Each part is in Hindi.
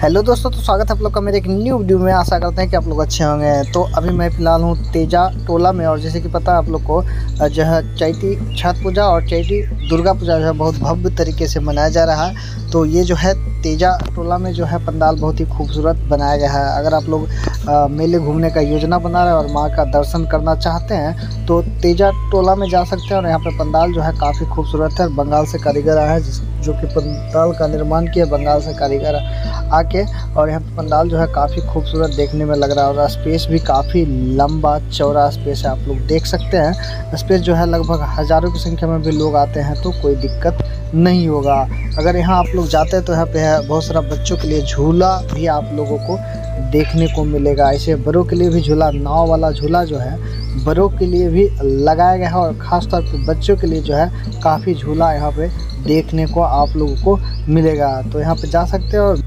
हेलो दोस्तों तो स्वागत है आप लोग का मेरे एक न्यू वीडियो में। आशा करते हैं कि आप लोग अच्छे होंगे। तो अभी मैं फ़िलहाल हूँ तेजा टोला में, और जैसे कि पता है आप लोग को जो है चैती छठ पूजा और चैती दुर्गा पूजा जो है बहुत भव्य तरीके से मनाया जा रहा है। तो ये जो है तेजा टोला में जो है पंडाल बहुत ही खूबसूरत बनाया गया है। अगर आप लोग मेले घूमने का योजना बना रहे हैं और माँ का दर्शन करना चाहते हैं तो तेजा टोला में जा सकते हैं और यहाँ पर पंडाल जो है काफ़ी खूबसूरत है बंगाल से कारीगर आए हैं जो कि पंडाल का निर्माण किया, बंगाल से कारीगर आके और यहाँ पर पंडाल जो है काफ़ी खूबसूरत देखने में लग रहा है और स्पेस भी काफ़ी लंबा चौड़ा स्पेस है, आप लोग देख सकते हैं। स्पेस जो है लगभग हज़ारों की संख्या में भी लोग आते हैं तो कोई दिक्कत नहीं होगा। अगर यहाँ आप लोग जाते हैं तो यहाँ पे है बहुत सारा बच्चों के लिए झूला भी आप लोगों को देखने को मिलेगा। ऐसे बड़ों के लिए भी झूला, नाव वाला झूला जो है, बड़ों के लिए भी लगाया गया है और ख़ासतौर पर बच्चों के लिए जो है, काफ़ी झूला यहाँ पे देखने को आप लोगों को मिलेगा। तो यहाँ पे जा सकते हैं और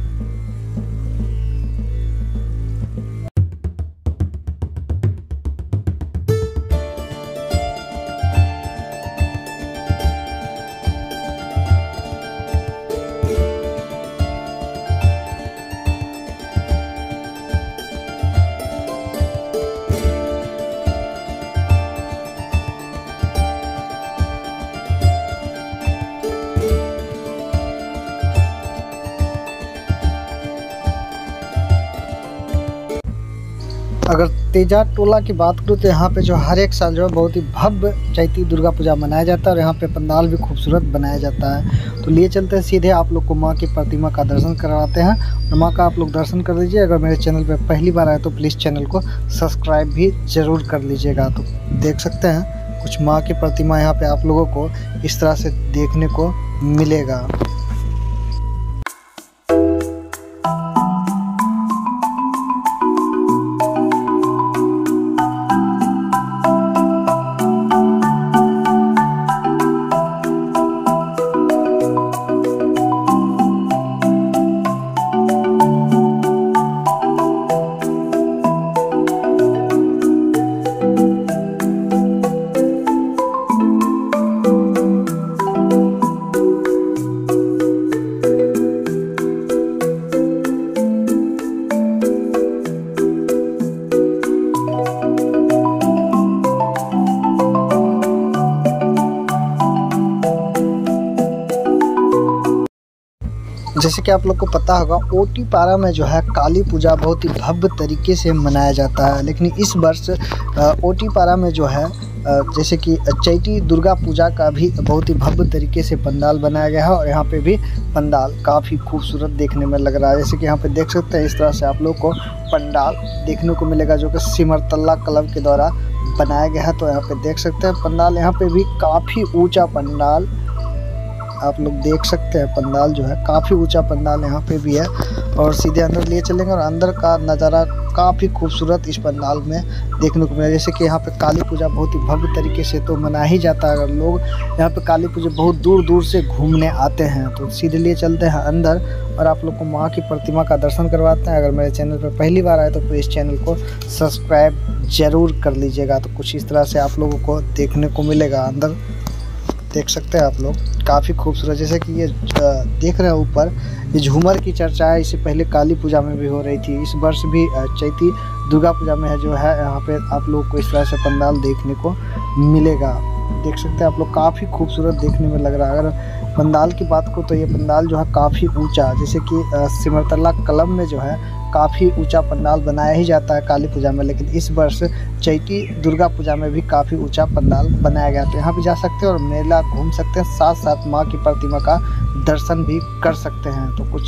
अगर तेजा टोला की बात करूँ तो यहाँ पे जो हर एक साल जो है बहुत ही भव्य चैती दुर्गा पूजा मनाया जाता है और यहाँ पे पंडाल भी खूबसूरत बनाया जाता है। तो लिए चलते हैं सीधे, आप लोग को माँ की प्रतिमा का दर्शन करवाते हैं। और माँ का आप लोग दर्शन कर लीजिए। अगर मेरे चैनल पर पहली बार आए तो प्लीज़ चैनल को सब्सक्राइब भी ज़रूर कर लीजिएगा। तो देख सकते हैं, कुछ माँ की प्रतिमा यहाँ पर आप लोगों को इस तरह से देखने को मिलेगा। जैसे कि आप लोग को पता होगा, ओटी पारा में जो है काली पूजा बहुत ही भव्य तरीके से मनाया जाता है। लेकिन इस वर्ष ओटी पारा में जो है जैसे कि चैती दुर्गा पूजा का भी बहुत ही भव्य तरीके से पंडाल बनाया गया है और यहाँ पे भी पंडाल काफ़ी खूबसूरत देखने में लग रहा है। जैसे कि यहाँ पे देख सकते हैं, इस तरह से आप लोग को पंडाल देखने को मिलेगा जो कि सिमरतल्ला क्लब के द्वारा बनाया गया है। तो यहाँ पे देख सकते हैं, पंडाल यहाँ पे भी काफ़ी ऊँचा पंडाल आप लोग देख सकते हैं पंडाल जो है। काफ़ी ऊँचा पंडाल यहाँ पे भी है और सीधे अंदर लिए चलेंगे और अंदर का नज़ारा काफ़ी खूबसूरत इस पंडाल में देखने को मिला। जैसे कि यहाँ पे काली पूजा बहुत ही भव्य तरीके से तो मना ही जाता है। अगर लोग यहाँ पे काली पूजा बहुत दूर दूर से घूमने आते हैं तो सीधे लिए चलते हैं अंदर और आप लोग को माँ की प्रतिमा का दर्शन करवाते हैं। अगर मेरे चैनल पर पहली बार आए तो प्लीज़ चैनल को सब्सक्राइब ज़रूर कर लीजिएगा। तो कुछ इस तरह से आप लोगों को देखने को मिलेगा। अंदर देख सकते हैं आप लोग। काफ़ी खूबसूरत, जैसे कि ये देख रहे हैं ऊपर, ये झूमर की चर्चा है, इससे पहले काली पूजा में भी हो रही थी, इस वर्ष भी चैती दुर्गा पूजा में है जो है, यहाँ पे आप लोग को इस तरह से पंडाल देखने को मिलेगा। देख सकते हैं आप लोग, काफ़ी खूबसूरत देखने में लग रहा है। अगर पंडाल की बात करो तो ये पंडाल जो है काफ़ी ऊँचा जैसे कि सिमरतला कलम में जो है काफ़ी ऊँचा पंडाल बनाया ही जाता है काली पूजा में, लेकिन इस वर्ष चैती दुर्गा पूजा में भी काफ़ी ऊँचा पंडाल बनाया गया तो यहाँ भी जा सकते हैं और मेला घूम सकते हैं साथ साथ माँ की प्रतिमा का दर्शन भी कर सकते हैं। तो कुछ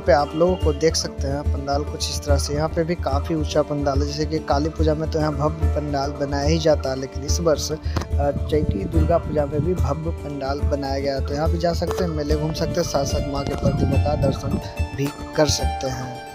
पे आप लोगों को देख सकते हैं पंडाल कुछ इस तरह से। यहाँ पे भी काफ़ी ऊँचा पंडाल है, जैसे कि काली पूजा में तो यहाँ भव्य पंडाल बनाया ही जाता है, लेकिन इस वर्ष चैती दुर्गा पूजा में भी भव्य पंडाल बनाया गया तो यहाँ भी जा सकते हैं, मेले घूम सकते हैं साथ साथ माँ के प्रतिमा का दर्शन भी कर सकते हैं।